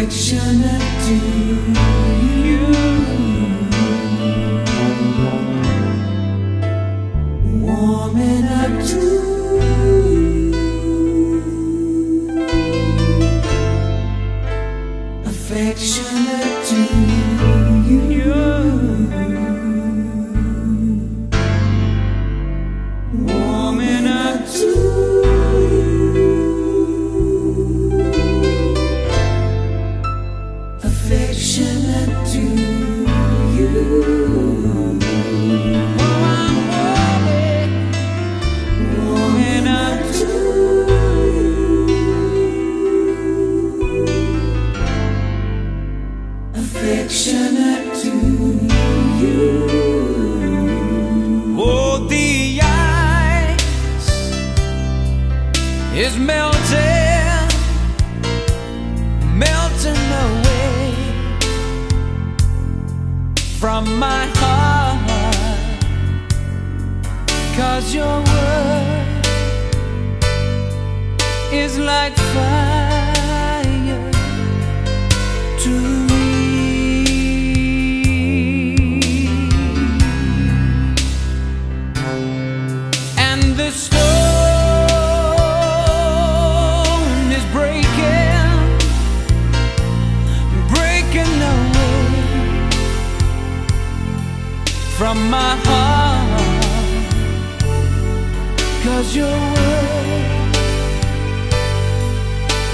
affectionate to you. Warming up to is melting, melting away from my heart. Cause your word is like from my heart. Cause your word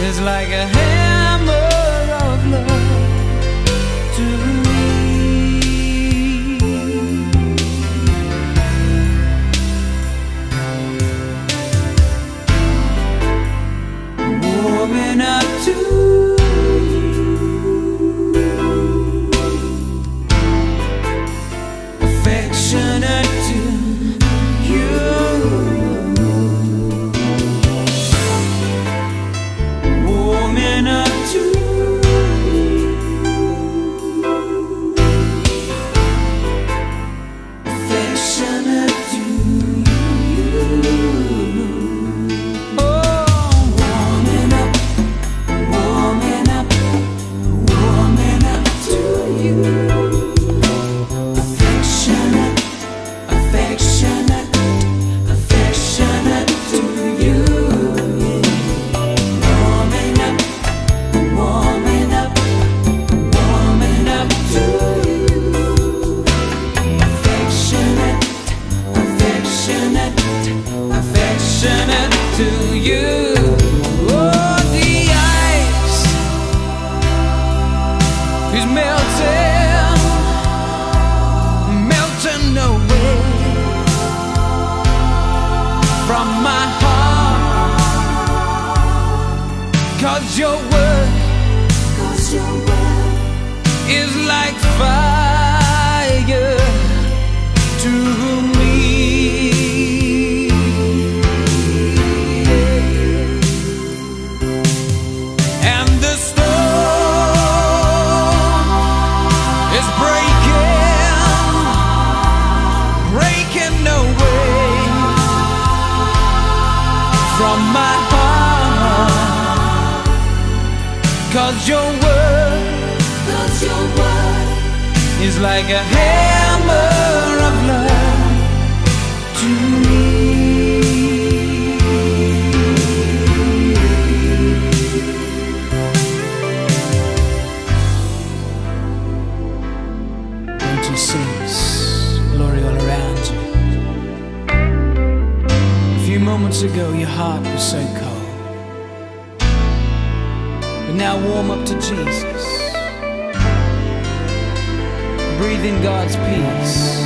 is like a hammer from my heart. Cause your word is like fire from my heart. Cause your word is like a hammer moments ago, your heart was so cold, but now warm up to Jesus. Breathe in God's peace.